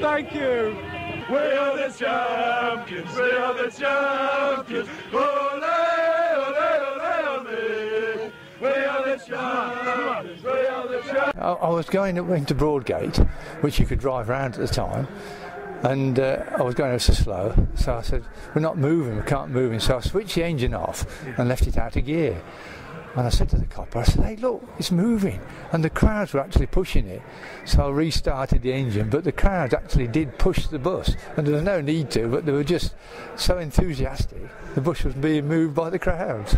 Thank you. We are the champions, we are the champions. Ole, ole, ole, ole. We are the champions, we are the champions. I, was going into Broadgate, which you could drive around at the time, and uh, I was going so slow. So I said, "We're not moving, we can't move." So I switched the engine off and left it out of gear. And I said to the copper, I said, "Hey, look, it's moving," and the crowds were actually pushing it. So I restarted the engine, but the crowds actually did push the bus, and there was no need to, but they were just so enthusiastic. The bus was being moved by the crowds.